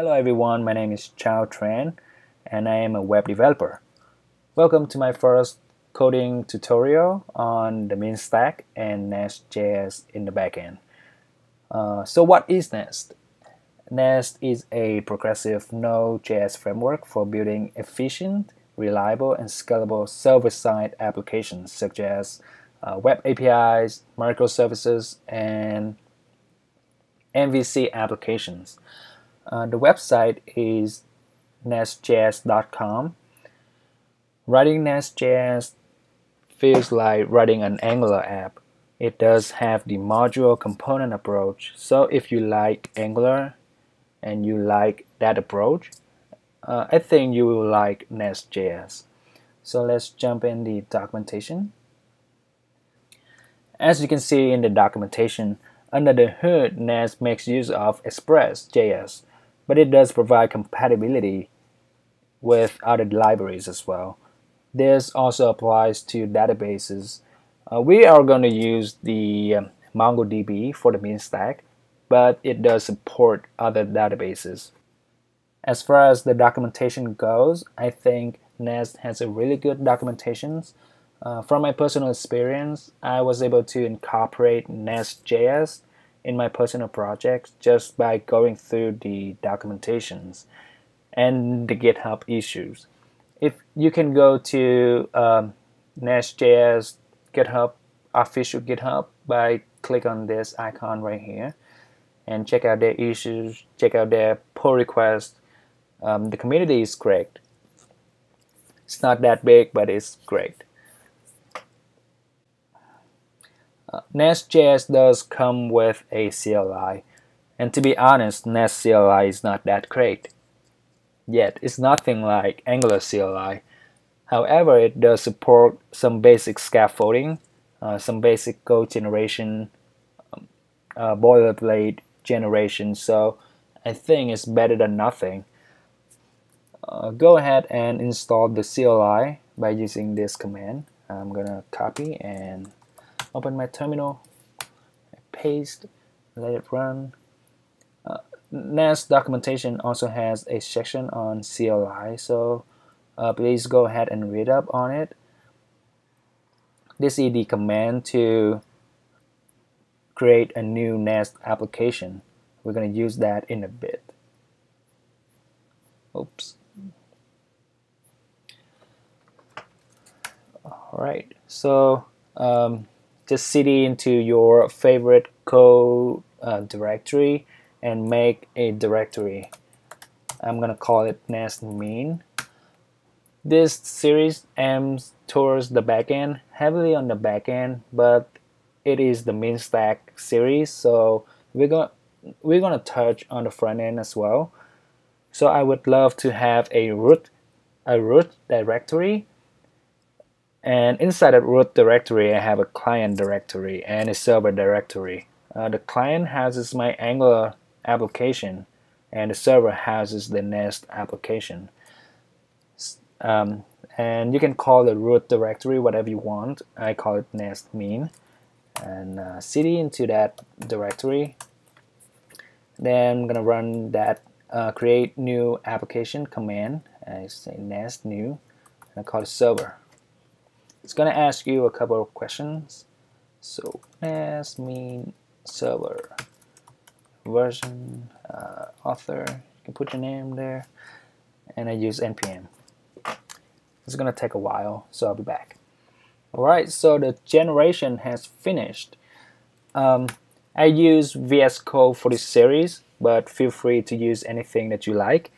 Hello everyone, my name is Chau Tran and I am a web developer. Welcome to my first coding tutorial on the MEAN stack and Nest.js in the backend. Uh, so what is Nest? Nest is a progressive Node.js framework for building efficient, reliable, and scalable server-side applications such as uh, web APIs, microservices, and MVC applications. Uh, the website is nestjs.com. Writing Nest.js feels like writing an Angular app. It does have the module component approach. So if you like Angular and you like that approach, uh, I think you will like Nest.js. So let's jump in the documentation. As you can see in the documentation, under the hood, Nest makes use of Express.js, but it does provide compatibility with other libraries as well. This also applies to databases. Uh, we are going to use the um, MongoDB for the MEAN stack, but it does support other databases. As far as the documentation goes, I think Nest has a really good documentation. Uh, from my personal experience, I was able to incorporate Nest.js in my personal projects just by going through the documentations and the GitHub issues. If you can go to um, Nest.js GitHub official GitHub by click on this icon right here and check out their issues, check out their pull requests. Um, the community is great. It's not that big, but it's great. Uh, Nest.js does come with a CLI, and to be honest, Nest CLI is not that great. Yet, it's nothing like Angular CLI. However, it does support some basic scaffolding, uh, some basic code generation, um, uh, boilerplate generation, so I think it's better than nothing. Uh, go ahead and install the CLI by using this command. I'm gonna copy and open my terminal, paste, let it run. Uh, Nest documentation also has a section on CLI, so uh, please go ahead and read up on it. This is the command to create a new Nest application. We're going to use that in a bit. Oops. Alright, so um, just cd into your favorite code uh, directory and make a directory. I'm gonna call it nest mean. This series aims towards the backend, heavily on the backend, but it is the MEAN stack series, so we're gonna we're gonna touch on the front end as well. So I would love to have a root a root directory and inside that root directory, I have a client directory and a server directory. Uh, the client houses my Angular application, and the server houses the Nest application. Um, and you can call the root directory whatever you want. I call it nest mean. and uh, cd into that directory. Then I'm gonna run that uh, create new application command. I say nest new, and I call it server. It's gonna ask you a couple of questions. So nest mean server version uh, author. You can put your name there, and I use npm. It's gonna take a while, so I'll be back. Alright, so the generation has finished. Um, I use VS Code for this series, but feel free to use anything that you like.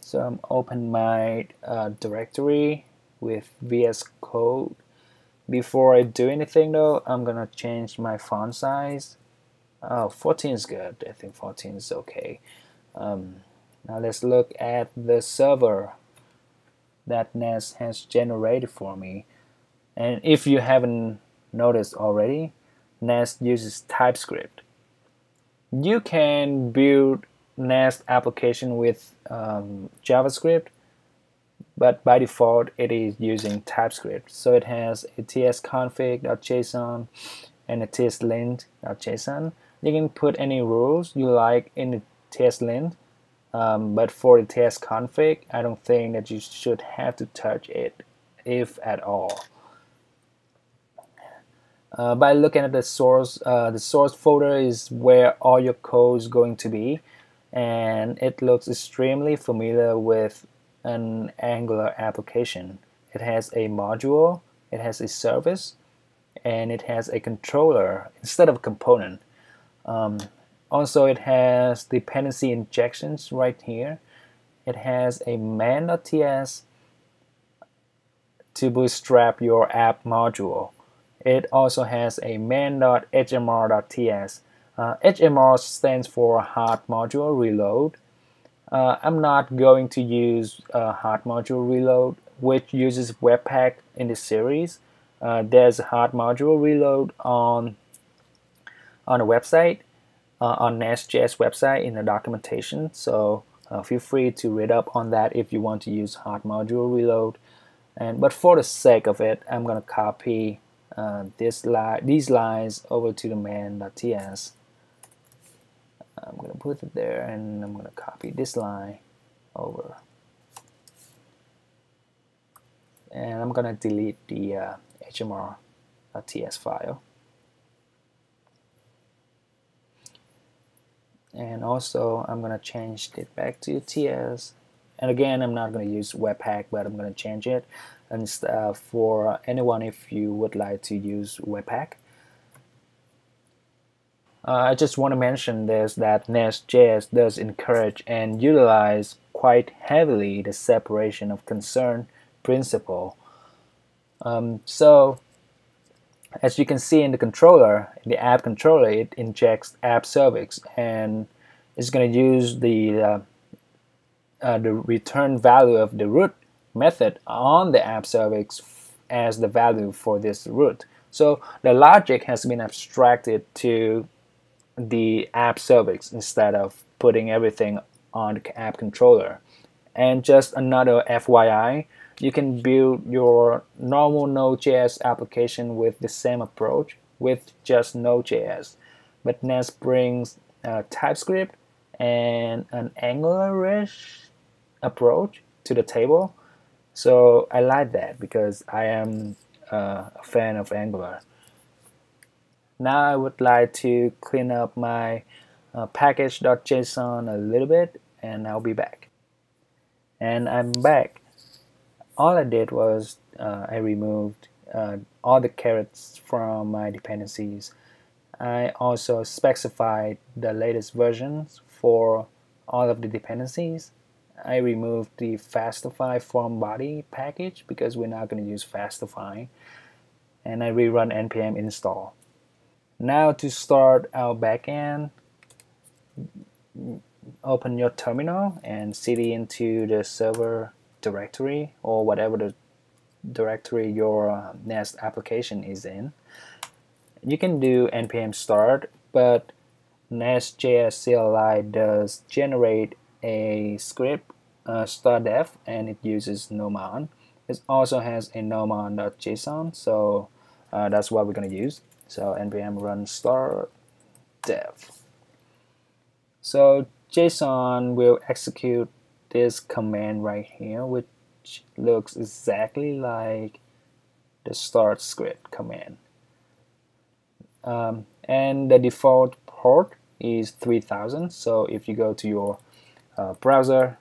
so I'm open my uh, directory with VS Code. Before I do anything though, I'm gonna change my font size. Oh, 14 is good. I think 14 is okay. Um, now let's look at the server that Nest has generated for me. And if you haven't noticed already, Nest uses TypeScript. You can build Nest application with um, JavaScript but by default it is using TypeScript. So it has a tsconfig.json and a tslint.json. You can put any rules you like in the TSLint um, but for the TS config I don't think that you should have to touch it if at all uh, by looking at the source uh, the source folder is where all your code is going to be and it looks extremely familiar with an Angular application it has a module it has a service and it has a controller instead of a component um, also, it has dependency injections right here. It has a main.ts to bootstrap your app module. It also has a main.hmr.ts. Uh, HMR stands for Hot Module Reload. Uh, I'm not going to use uh, Hot Module Reload, which uses Webpack in this series. Uh, there's a Hot Module Reload on on the website uh, on Nest.js website in the documentation. So uh, feel free to read up on that if you want to use hot module reload. And but for the sake of it, I'm gonna copy uh, this line, these lines over to the main.ts. I'm gonna put it there, and I'm gonna copy this line over, and I'm gonna delete the uh, HMR.ts file. and also I'm gonna change it back to TS and again I'm not gonna use Webpack but I'm gonna change it. And uh, for anyone if you would like to use Webpack uh, I just want to mention this that Nest.js does encourage and utilize quite heavily the separation of concern principle um, so as you can see in the controller, in the app controller, it injects app service and it's going to use the uh, uh, the return value of the root method on the app service as the value for this root. So the logic has been abstracted to the app service instead of putting everything on the app controller. And just another FYI, you can build your normal Node.js application with the same approach with just Node.js. But Nest brings uh, TypeScript and an Angular-ish approach to the table. So I like that because I am uh, a fan of Angular. Now I would like to clean up my uh, package.json a little bit and I'll be back. And I'm back all I did was uh, I removed uh, all the carets from my dependencies. I also specified the latest versions for all of the dependencies. I removed the Fastify formbody package because we're not going to use Fastify. And I rerun npm install. Now to start our backend, open your terminal and cd into the server directory or whatever the directory your uh, Nest application is in. You can do npm start, but Nest.js CLI does generate a script uh, start dev and it uses nodemon. It also has a nodemon.json, so uh, that's what we're going to use. So npm run start dev. So JSON will execute this command right here which looks exactly like the start script command um, and the default port is 3000 so if you go to your uh, browser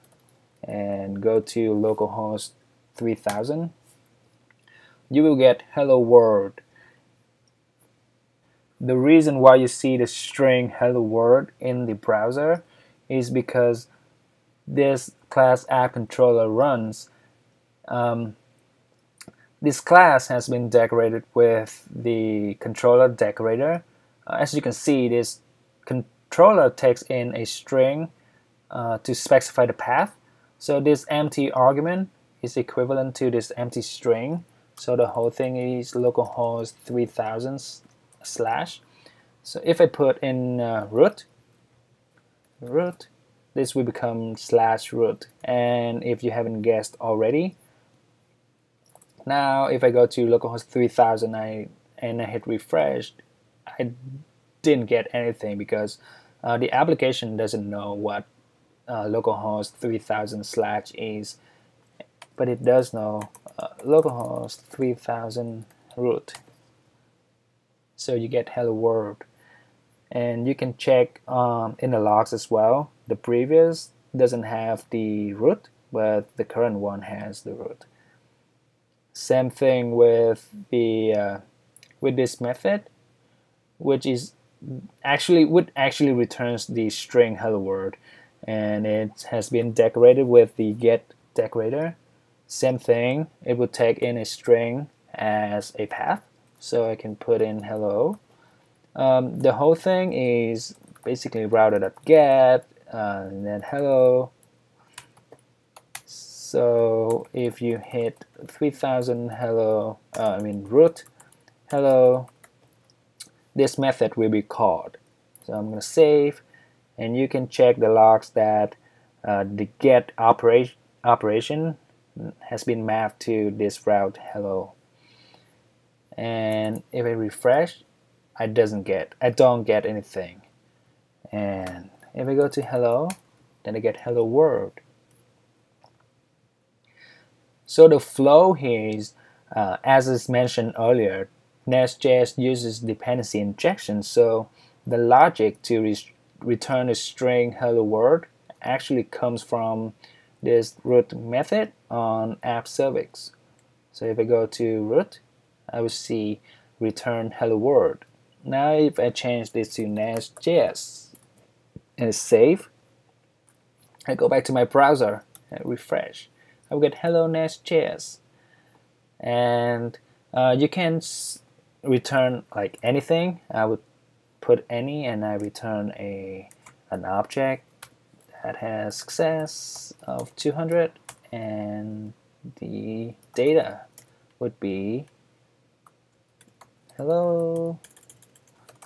and go to localhost 3000 you will get hello world the reason why you see the string hello world in the browser is because this class app controller runs. Um, this class has been decorated with the controller decorator. Uh, as you can see, this controller takes in a string uh, to specify the path. So this empty argument is equivalent to this empty string. So the whole thing is localhost 3000 slash. So if I put in uh, root, root this will become slash root and if you haven't guessed already now if I go to localhost 3000 I, and I hit refresh I didn't get anything because uh, the application doesn't know what uh, localhost 3000 slash is, but it does know uh, localhost 3000 root. So you get hello world. And you can check um, in the logs as well. The previous doesn't have the root, but the current one has the root. Same thing with the uh, with this method, which is actually would actually returns the string hello world and it has been decorated with the get decorator same thing it would take in a string as a path so I can put in hello. Um, the whole thing is basically routed at get uh, and then hello. So if you hit 3000 hello uh, I mean root hello this method will be called. So I'm gonna save and you can check the logs that uh, the get operation operation has been mapped to this route hello and if I refresh I doesn't get I don't get anything. And if I go to hello then I get hello world. So the flow here is uh, as is mentioned earlier Nest.js uses dependency injection. So the logic to re return a string hello world actually comes from this root method on app service. So if I go to root, I will see return hello world. Now if I change this to Nest.js and save, I go back to my browser and refresh. I will get hello Nest.js. And uh, you can return like anything. I would put any and I return a an object that has success of 200 and the data would be hello.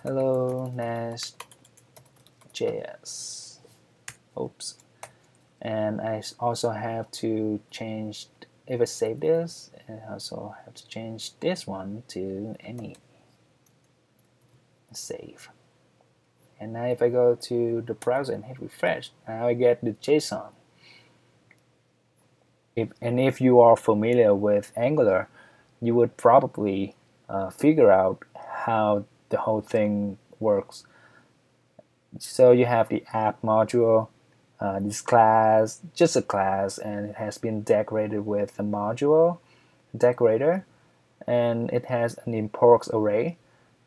Hello nest js oops. And I also have to change if I save this I also have to change this one to any. Save. And now if I go to the browser and hit refresh, now I get the JSON. If, and if you are familiar with Angular, you would probably uh, figure out how the whole thing works. So you have the app module, uh, this class, just a class, and it has been decorated with a module decorator, and it has an imports array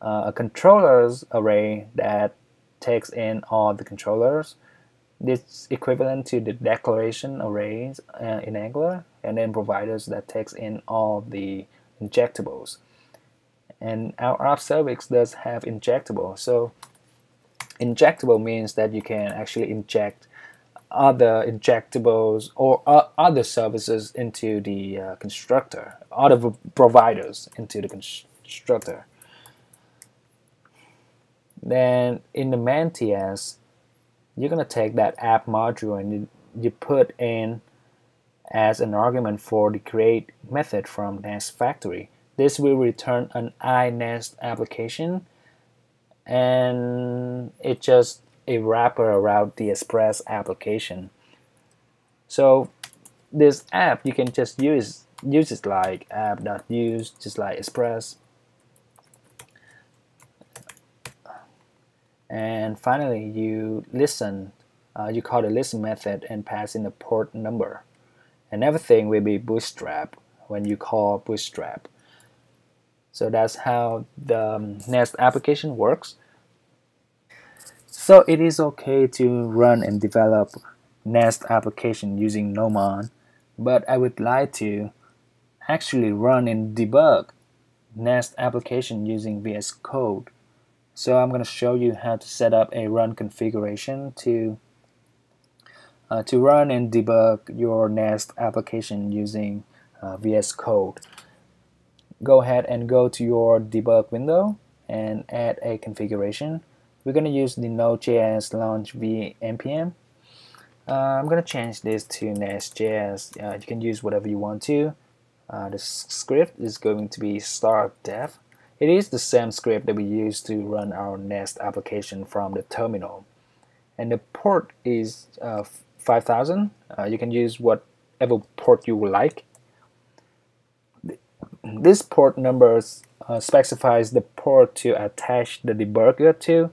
uh, a controllers array that takes in all the controllers. This equivalent to the declaration arrays uh, in Angular, and then providers that takes in all the injectables. And our app service does have injectable. So injectable means that you can actually inject other injectables or uh, other services into the uh, constructor, other providers into the constructor. Then in the main.ts, you're going to take that app module and you, you put in as an argument for the create method from Nest Factory. This will return an iNest application and it's just a wrapper around the Express application. So this app you can just use use it like app.use just like Express. And finally you listen uh, you call the listen method and pass in the port number. And everything will be bootstrap when you call bootstrap so that's how the um, Nest application works so it is okay to run and develop Nest application using nodemon but I would like to actually run and debug Nest application using VS Code so I'm going to show you how to set up a run configuration to uh, to run and debug your Nest application using uh, VS Code. Go ahead and go to your debug window and add a configuration. We're going to use the Node.js launch v npm. Uh, I'm going to change this to Nest.js. Uh, you can use whatever you want to. Uh, the script is going to be start dev it is the same script that we use to run our Nest application from the terminal. and the port is uh, 5000 uh, you can use whatever port you would like this port number uh, specifies the port to attach the debugger to.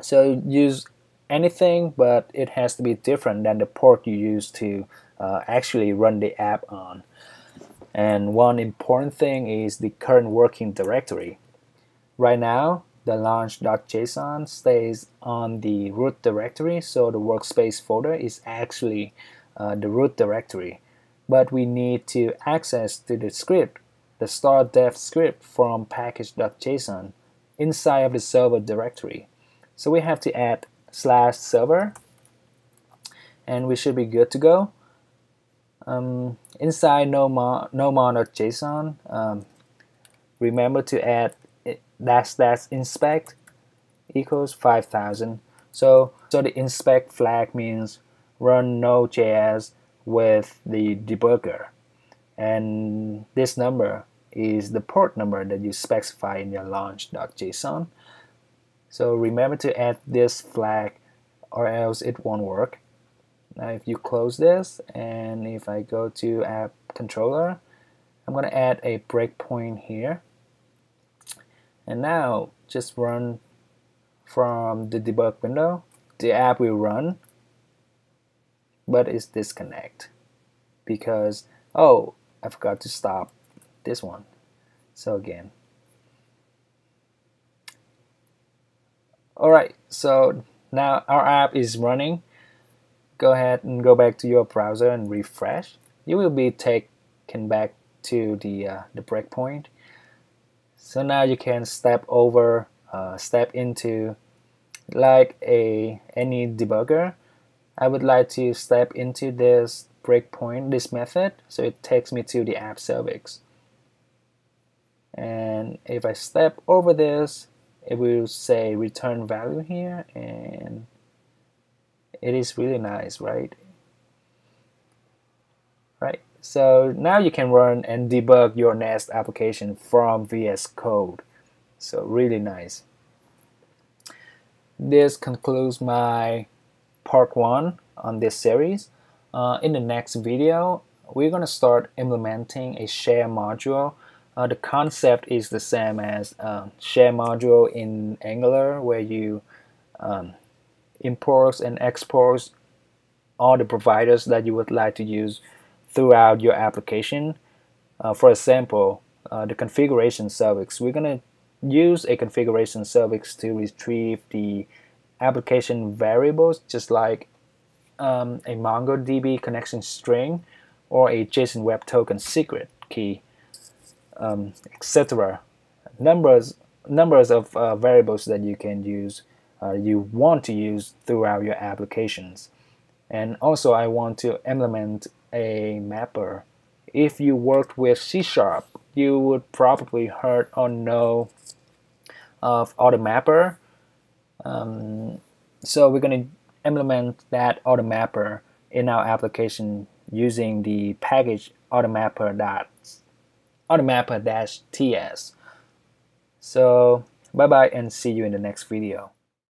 So use anything but it has to be different than the port you use to uh, actually run the app on. And one important thing is the current working directory. Right now the launch.json stays on the root directory so the workspace folder is actually uh, the root directory. But we need to access to the script the start dev script from package.json inside of the server directory. So we have to add slash server and we should be good to go. Um, inside nodemon.json um, remember to add dash dash inspect equals 5000 so so the inspect flag means run node.js with the debugger. And this number is the port number that you specify in your launch.json so remember to add this flag or else it won't work. Now if you close this and if I go to app controller I'm gonna add a breakpoint here. And now just run from the debug window. The app will run but it's disconnect because oh I forgot to stop this one. So again. Alright so now our app is running. Go ahead and go back to your browser and refresh. You will be taken back to the uh, the breakpoint. So now you can step over, uh, step into like a any debugger. I would like to step into this breakpoint, this method, so it takes me to the app service. And if I step over this, it will say return value here, and it is really nice, right? Right. So now you can run and debug your Nest application from VS Code. So really nice. This concludes my part one on this series. Uh, in the next video, we're to start implementing a share module. Uh, the concept is the same as uh, share module in Angular where you um, imports and exports all the providers that you would like to use throughout your application. Uh, for example, uh, the configuration service. We're going to use a configuration service to retrieve the application variables just like um, a MongoDB connection string or a JSON Web Token secret key, um, etc. Numbers numbers of uh, variables that you can use, uh, you want to use throughout your applications. And also I want to implement a mapper. If you worked with C Sharp, you would probably heard or know of AutoMapper. Um, so we're going to implement that AutoMapper in our application using the package AutoMapper dot AutoMapper-ts. So bye bye and see you in the next video.